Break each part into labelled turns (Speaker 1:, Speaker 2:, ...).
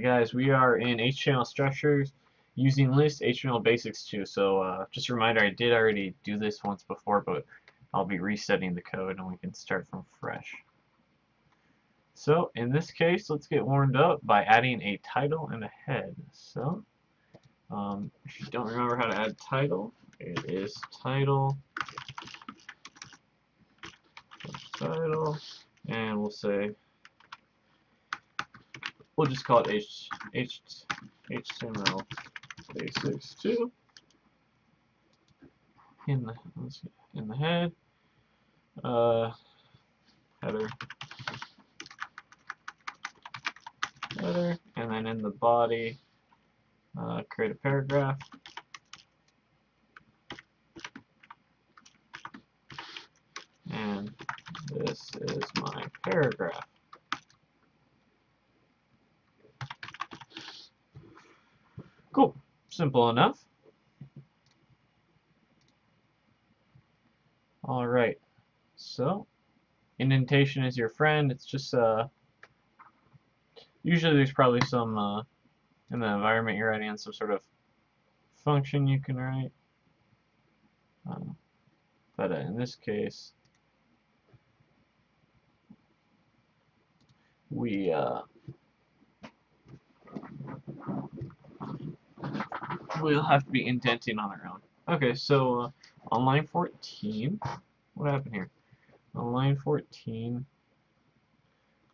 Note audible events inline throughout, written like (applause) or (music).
Speaker 1: Alright guys, we are in HTML structures using list HTML basics 2. So uh, just a reminder, I did already do this once before, but I'll be resetting the code and we can start from fresh. So in this case, let's get warmed up by adding a title and a head. So um, if you don't remember how to add title, it is title title and we'll say we'll just call it H, H, HTML basics 2 in the in the head. Uh, header. Header and then in the body uh, create a paragraph. And this is my paragraph Cool. Simple enough. Alright. So, indentation is your friend. It's just, uh, usually there's probably some, uh, in the environment you're writing in some sort of function you can write. Um, but uh, in this case, we, uh, we'll have to be indenting on our own. Okay, so uh, on line 14, what happened here? On line 14,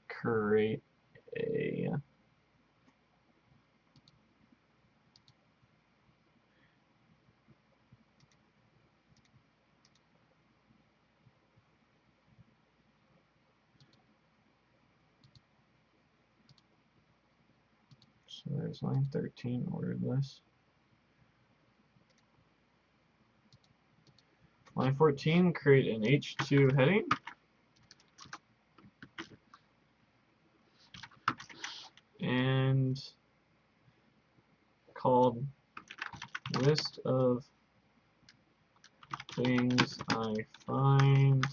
Speaker 1: create a So there's line 13 ordered list. Line 14, create an H2 heading. And called list of things I find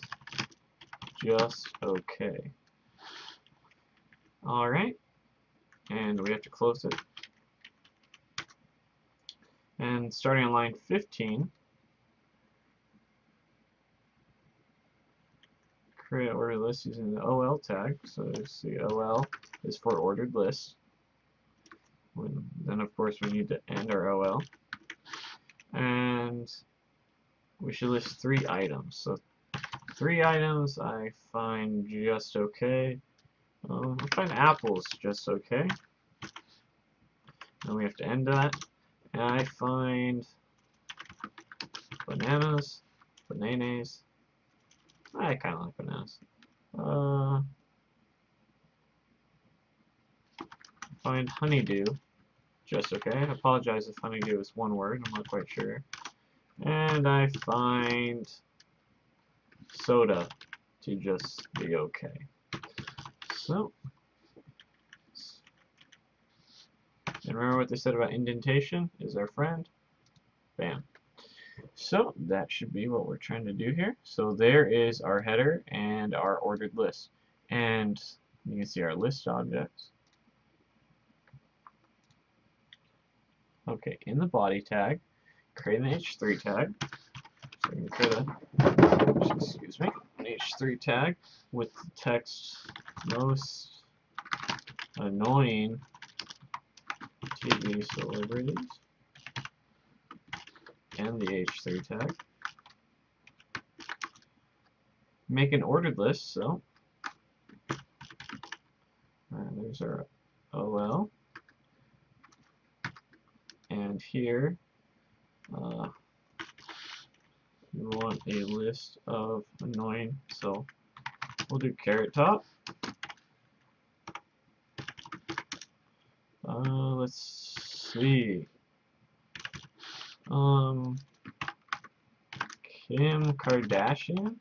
Speaker 1: just okay. Alright, and we have to close it. And starting on line 15, create an ordered list using the OL tag. So see OL is for ordered list. When, then of course we need to end our OL. And we should list three items. So three items I find just okay. Um, I find apples just okay. Then we have to end that. And I find bananas, bananas, I kind of like bananas. Uh, find honeydew. Just okay. I apologize if honeydew is one word. I'm not quite sure. And I find soda to just be okay. So, and remember what they said about indentation is our friend. Bam. So that should be what we're trying to do here. So there is our header and our ordered list. And you can see our list objects. Okay, in the body tag, create an H3 tag. So you can create a, excuse me, an H3 tag with the text most annoying TV celebrities and the H3 tag. Make an ordered list, so there's our OL. And here, uh, we want a list of annoying, so we'll do carrot top. Uh, let's see. Um, Kim Kardashian.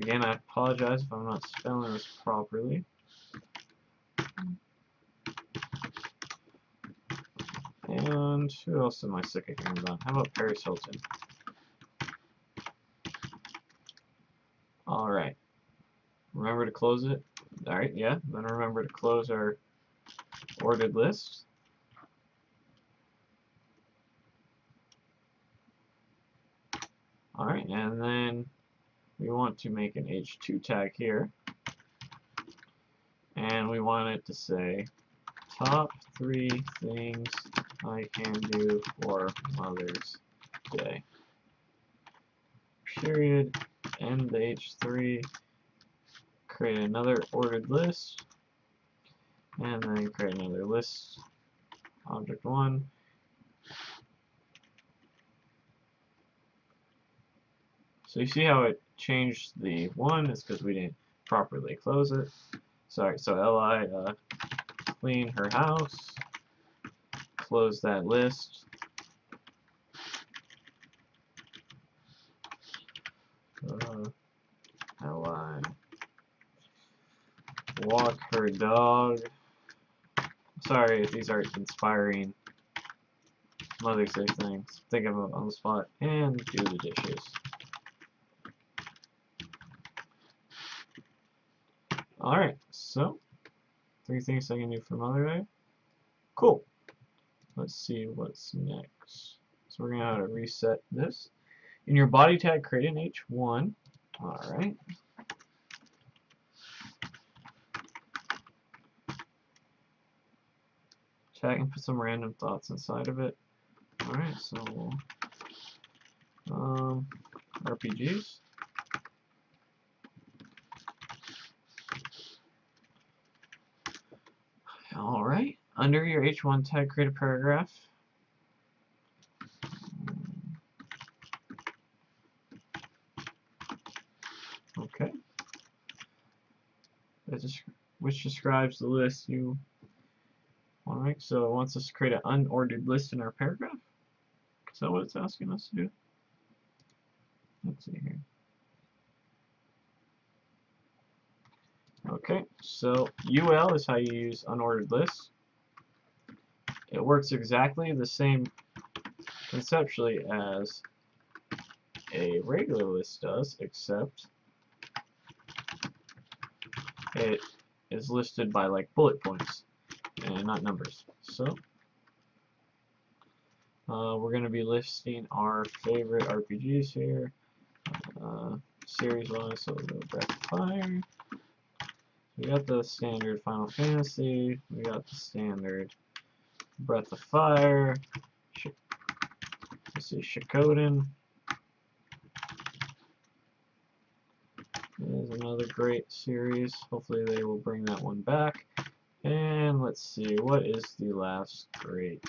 Speaker 1: Again, I apologize if I'm not spelling this properly. And who else am I sick of hearing about? How about Paris Hilton? Alright. Remember to close it. Alright, yeah. Then remember to close our ordered list. Alright, and then we want to make an H2 tag here. And we want it to say top three things I can do for Mother's Day. Period. End the H3. Create another ordered list. And then create another list. Object 1. So you see how it changed the 1 It's because we didn't properly close it. Sorry, so li uh, clean her house, close that list. Uh, li walk her dog. Sorry if these aren't inspiring Mother's Day things. Think of them on the spot and do the dishes. Alright, so three things I can do for Mother Day. Cool. Let's see what's next. So we're going to have to reset this. In your body tag, create an H1. Alright. Tag and put some random thoughts inside of it. Alright, so um, RPGs. Alright, under your H1 tag, create a paragraph. Okay. which describes the list you want to make. So it wants us to create an unordered list in our paragraph. Is that what it's asking us to do? Let's see here. Okay, so UL is how you use unordered lists. It works exactly the same conceptually as a regular list does, except it is listed by like bullet points and not numbers. So uh, we're going to be listing our favorite RPGs here. Uh, series wise, so we'll go Breath of Fire. We got the standard Final Fantasy. We got the standard Breath of Fire. Sh let's see, Suikoden. is another great series. Hopefully they will bring that one back. And let's see, what is the last great?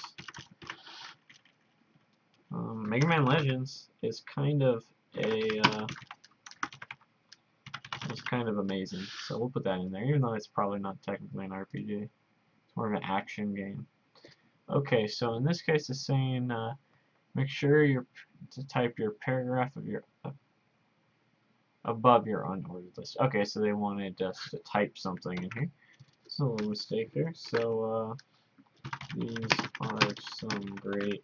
Speaker 1: Um, Mega Man Legends is kind of a uh, is kind of amazing. So we'll put that in there, even though it's probably not technically an RPG. It's more of an action game. Okay, so in this case it's saying uh, make sure you're to type your paragraph of your uh, above your unordered list. Okay, so they wanted us to type something in here. It's a little mistake there. So uh, these are some great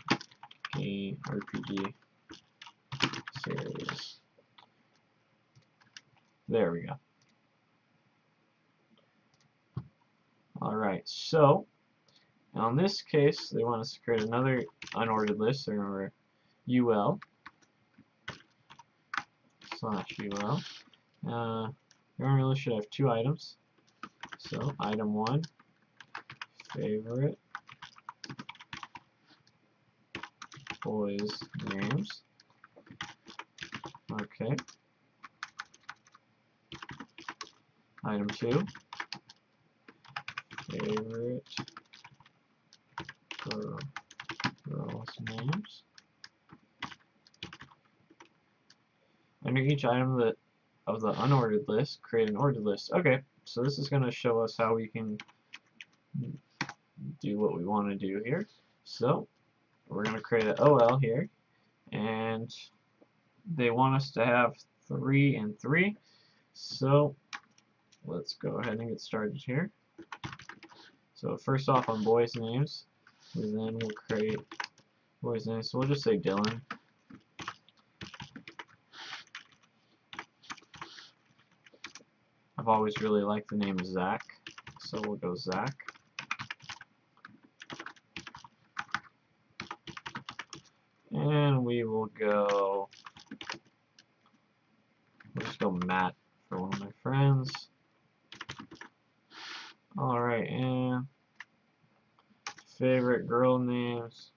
Speaker 1: game RPG series. There we go. Alright, so now in this case, they want us to create another unordered list. Remember UL slash UL. Uh, we really should have two items. So item one, favorite boys names. Okay. Item 2. Favorite names. Under each item that of the unordered list, create an ordered list. Okay, so this is going to show us how we can do what we want to do here. So, we're going to create an OL here, and they want us to have 3 and 3. So, let's go ahead and get started here. So first off on boys names, and then we'll create boy's name. So we'll just say Dylan. I've always really liked the name Zach, so we'll go Zach. And we will go, we'll just go Matt for one of my friends. Alright, and favorite girl names.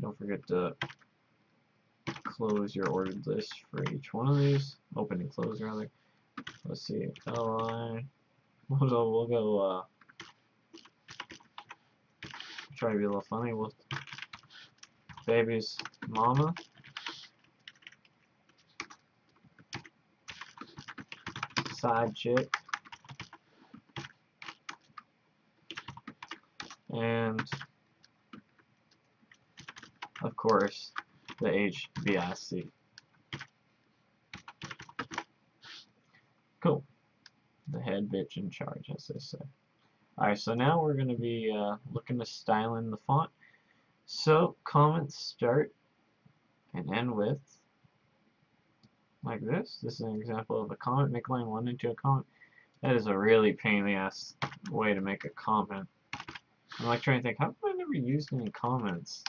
Speaker 1: Don't forget to close your ordered list for each one of these. Open and close rather. Let's see. L-I. (laughs) We'll go, we'll go uh, try to be a little funny. We'll baby's mama. Side chick. And of course the HBIC. Cool. The head bitch in charge, as they say. Alright, so now we're going to be uh, looking to style in the font. So, comments start and end with like this. This is an example of a comment. Make line 1 into a comment. That is a really pain in the ass way to make a comment. I'm like trying to think, how come I never used any comments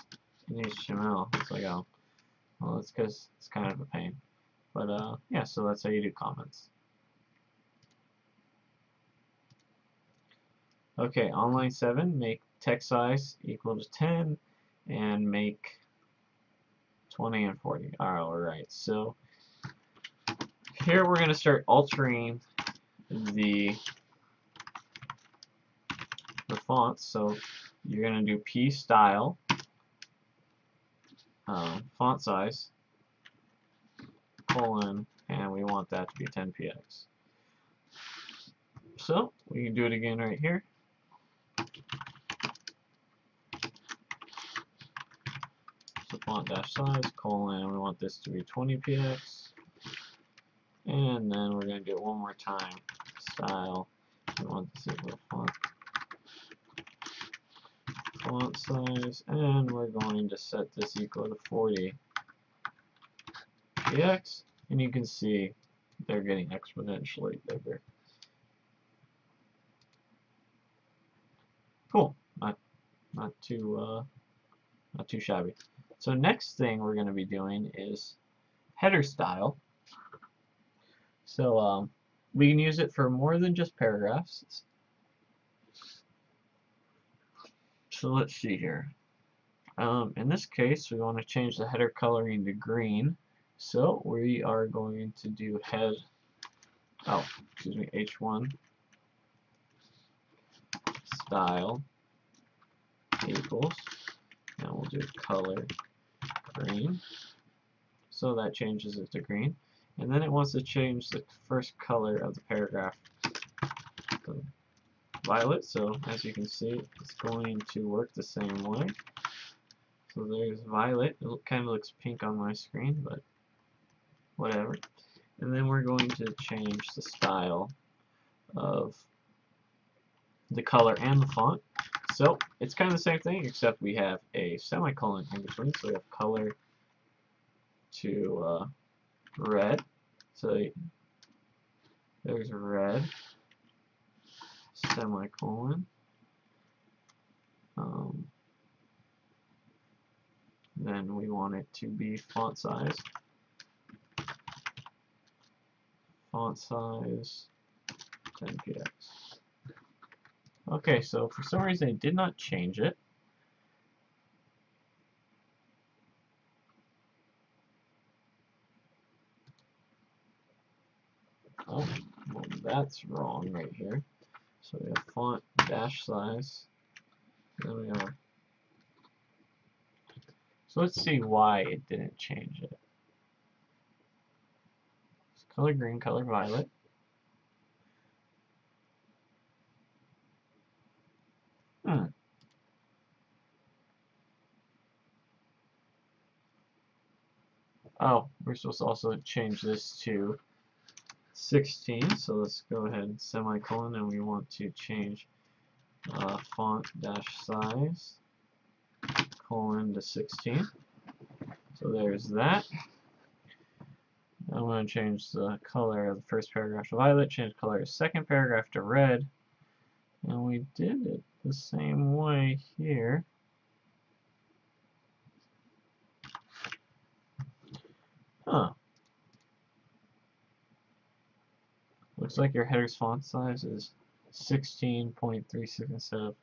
Speaker 1: in HTML? It's like, oh, well, it's because it's kind of a pain. But, uh, yeah, so that's how you do comments. Okay, on line 7, make text size equal to 10 and make 20 and 40. Alright, so here we're going to start altering the fonts. So you're going to do p style um, font size colon and we want that to be 10px. So we can do it again right here. So font dash size colon we want this to be 20px and then we're going to do it one more time style we want this equal font font size, and we're going to set this equal to 40 px, and you can see they're getting exponentially bigger. Cool, not not too uh, not too shabby. So next thing we're going to be doing is header style. So um, we can use it for more than just paragraphs. So let's see here. Um, in this case, we want to change the header coloring to green. So we are going to do head, oh, excuse me, H1 style equals, and we'll do color green. So that changes it to green. And then it wants to change the first color of the paragraph violet, so as you can see, it's going to work the same way. So there's violet. It kind of looks pink on my screen, but whatever. And then we're going to change the style of the color and the font. So it's kind of the same thing, except we have a semicolon in between. So we have color to uh, red. So there's red semicolon. Um, then we want it to be font size. Font size 10px. Okay, so for some reason it did not change it. Oh, well, that's wrong right here. So we have font dash size. Then we have. So let's see why it didn't change it. It's color green, color violet. Hmm. Oh, we're supposed to also change this to 16. So let's go ahead semicolon and we want to change uh, font dash size colon to 16. So there's that. I'm going to change the color of the first paragraph to violet, change the color of the second paragraph to red. And we did it the same way here. Huh. Looks like your header's font size is 16.36 instead of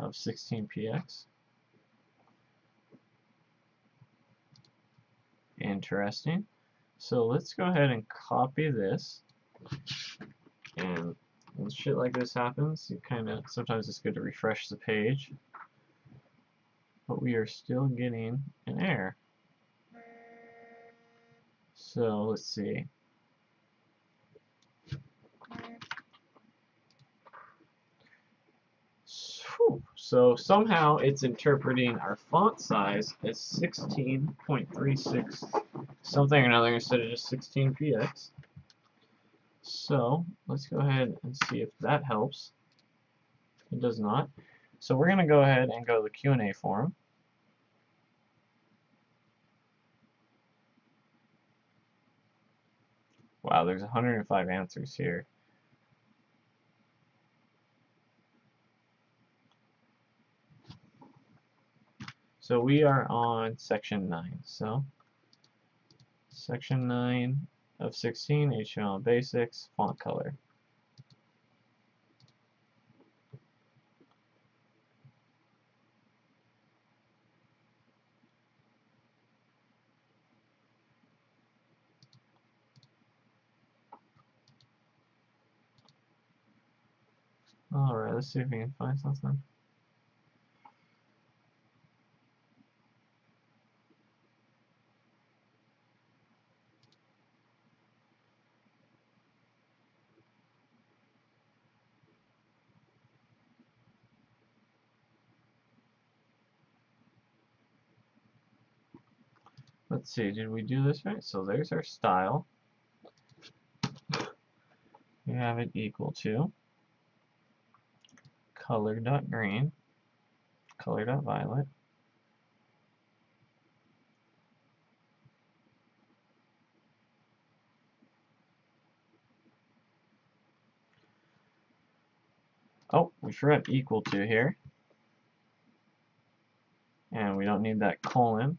Speaker 1: of 16px. Interesting. So let's go ahead and copy this. And when shit like this happens, you kind of sometimes it's good to refresh the page. But we are still getting an error. So let's see. So somehow it's interpreting our font size as 16.36 something or another instead of just 16px. So let's go ahead and see if that helps. It does not. So we're going to go ahead and go to the Q&A forum. Wow, there's 105 answers here. So we are on section 9. So section 9 of 16, HTML basics, font color. Alright, let's see if we can find something. Let's see, did we do this right? So there's our style. We have it equal to color dot green, color dot violet, Oh, we forgot equal to here. And we don't need that colon.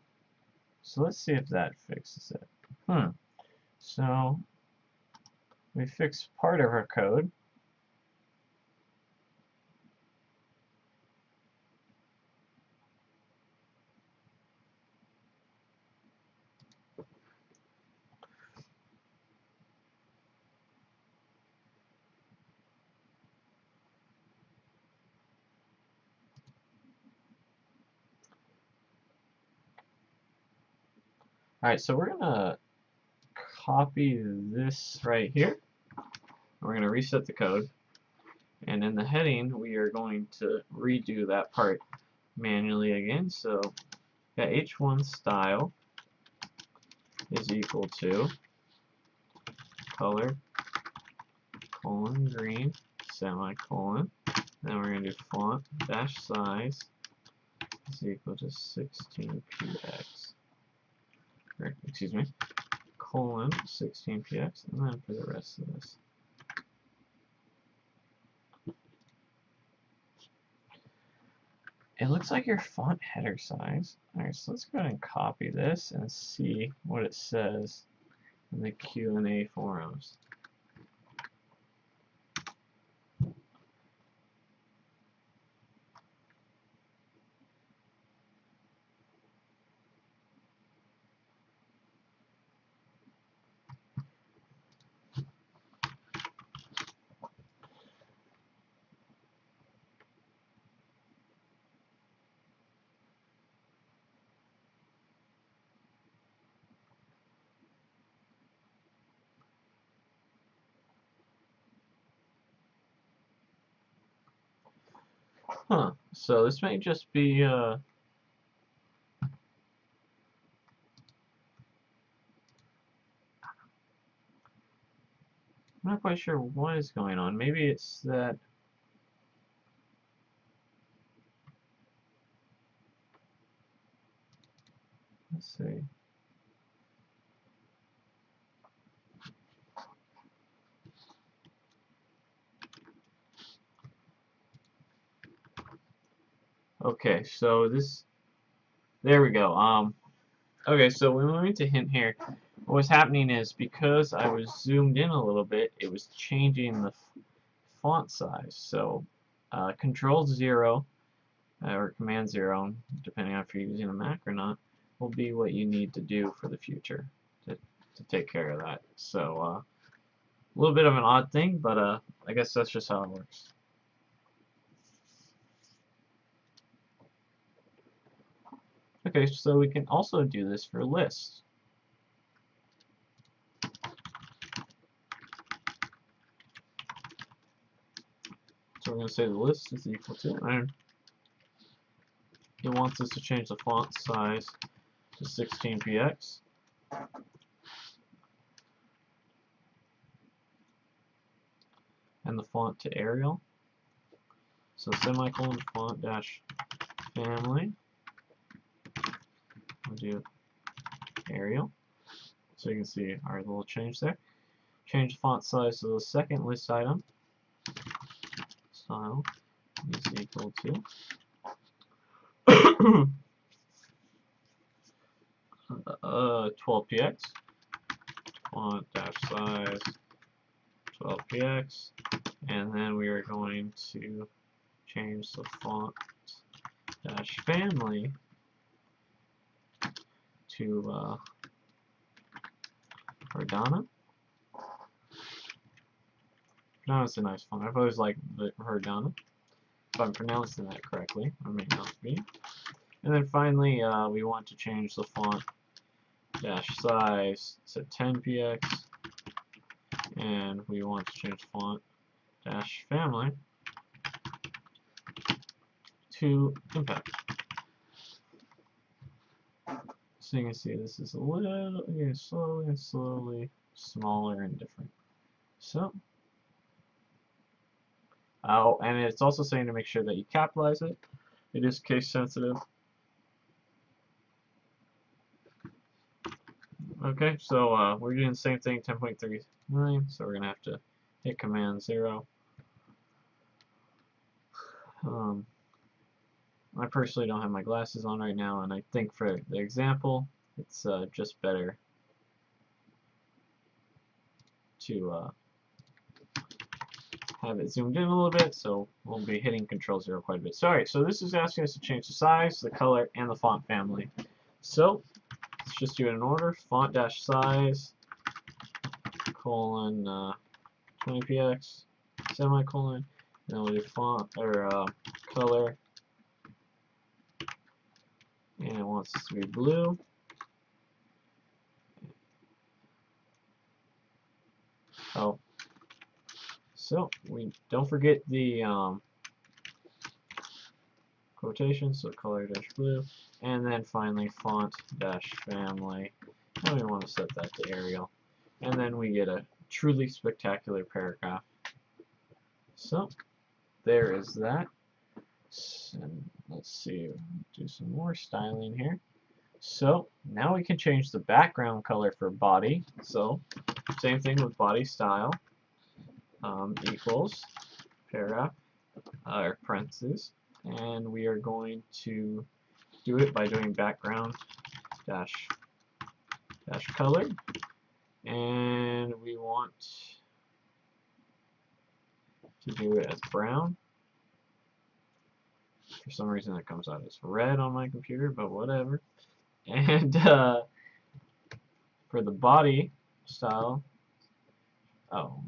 Speaker 1: So let's see if that fixes it. Hmm. So we fixed part of our code. Alright, so we're going to copy this right here. We're going to reset the code. And in the heading, we are going to redo that part manually again. So yeah, h1 style is equal to color colon green semicolon. Then we're going to do font dash size is equal to 16px or excuse me, colon 16px, and then for the rest of this. It looks like your font header size. Alright, so let's go ahead and copy this and see what it says in the Q&A forums. Huh. So this may just be, uh... I'm not quite sure what is going on. Maybe it's that... Let's see. Okay, so this, there we go. Um, okay, so we went to hint here. what was happening is because I was zoomed in a little bit, it was changing the font size. So uh, Control 0 uh, or Command 0, depending on if you're using a Mac or not, will be what you need to do for the future to, to take care of that. So uh, a little bit of an odd thing, but uh, I guess that's just how it works. Okay, so we can also do this for lists. So we're going to say the list is equal to, and it wants us to change the font size to 16px. And the font to Arial. So semicolon font dash family. We'll do Arial. So you can see our little change there. Change font size to the second list item style is equal to (coughs) uh, 12px font dash size 12px and then we are going to change the font dash family to uh, Verdana no, it's a nice font. I've always liked the Verdana. If I'm pronouncing that correctly, I may not be. And then finally, uh, we want to change the font dash size to 10px, and we want to change font dash family to impact. So you can see this is a little, slowly and slowly smaller and different. So Oh, and it's also saying to make sure that you capitalize it. It is case sensitive. Okay, so uh, we're doing the same thing, 10.39, so we're going to have to hit Command 0. Um, I personally don't have my glasses on right now, and I think for the example, it's uh, just better to uh, have it zoomed in a little bit, so we'll be hitting Control 0 quite a bit. Sorry, so this is asking us to change the size, the color, and the font family. So, let's just do it in order. Font dash size, colon, uh, 20px, semicolon, and we'll do font, or uh, color, and it wants this to be blue. Oh, so we don't forget the um, quotation, so color dash blue, and then finally font dash family, and we want to set that to Arial, and then we get a truly spectacular paragraph. So there is that. And let's see, do some more styling here. So now we can change the background color for body. So same thing with body style um, equals paragraph uh, or parentheses and we are going to do it by doing background dash dash color and we want to do it as brown for some reason it comes out as red on my computer but whatever (laughs) and uh, for the body style oh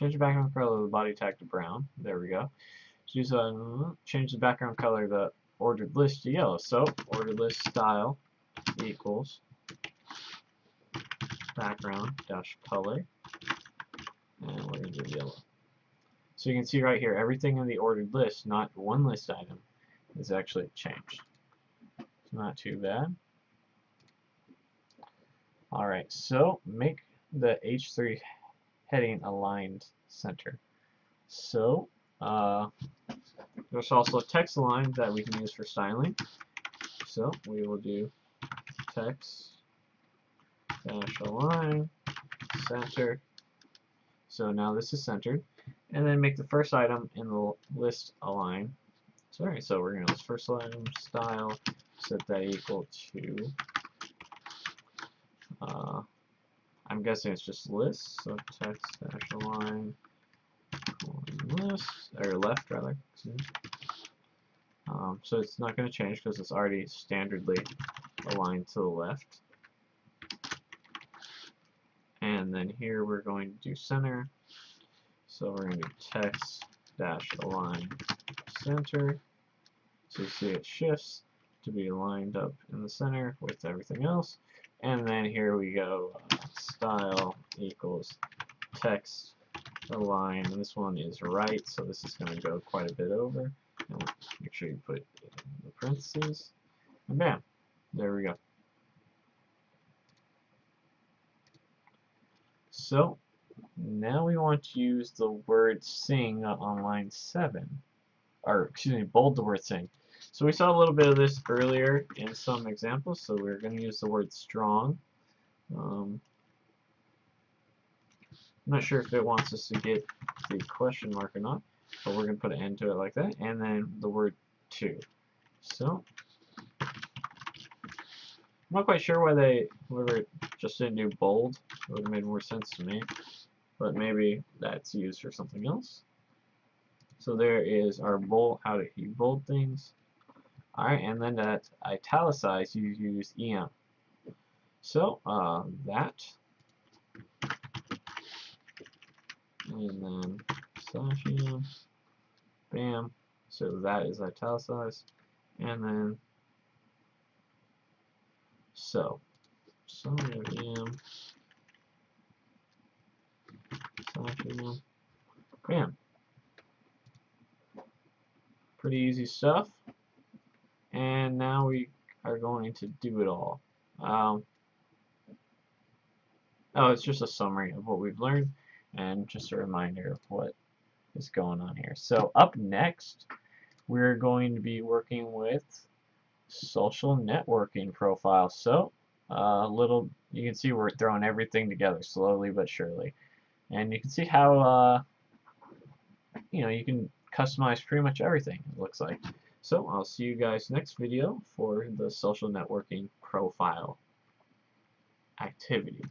Speaker 1: change the background color of the body tag to brown. There we go. Choose uh, change the background color of the ordered list to yellow. So ordered list style equals background dash color, and we're going to do yellow. So you can see right here, everything in the ordered list, not one list item, is actually changed. It's not too bad. Alright, so make the H3 heading aligned center. So, uh, there's also a text align that we can use for styling. So, we will do text dash align center. So now this is centered. And then make the first item in the list align. Sorry, so we're going to first item style, set that equal to uh, I'm guessing it's just list, so text dash align list, or left rather, um, so it's not going to change because it's already standardly aligned to the left. And then here we're going to do center. So we're going to do text dash align center. So you see it shifts to be lined up in the center with everything else. And then here we go, uh, style equals text align. And this one is right, so this is going to go quite a bit over. And make sure you put the parentheses. And bam, there we go. So now we want to use the word sing on line 7. Or, excuse me, bold the word sing. So we saw a little bit of this earlier in some examples, so we're going to use the word strong. Um, I'm not sure if it wants us to get the question mark or not, but we're going to put an end to it like that, and then the word to. So, I'm not quite sure why they just didn't do bold. It would have made more sense to me, but maybe that's used for something else. So there is our bold, how to you bold things. Alright, and then that italicize, you use EM. So, uh, that, and then slash EM, bam, so that is italicized, and then, so, of EM, bam. Pretty easy stuff and now we are going to do it all. Um, oh, it's just a summary of what we've learned and just a reminder of what is going on here. So up next, we're going to be working with social networking profiles. So a uh, little, you can see we're throwing everything together slowly but surely. And you can see how, uh, you know, you can customize pretty much everything, it looks like. So I'll see you guys next video for the social networking profile activity.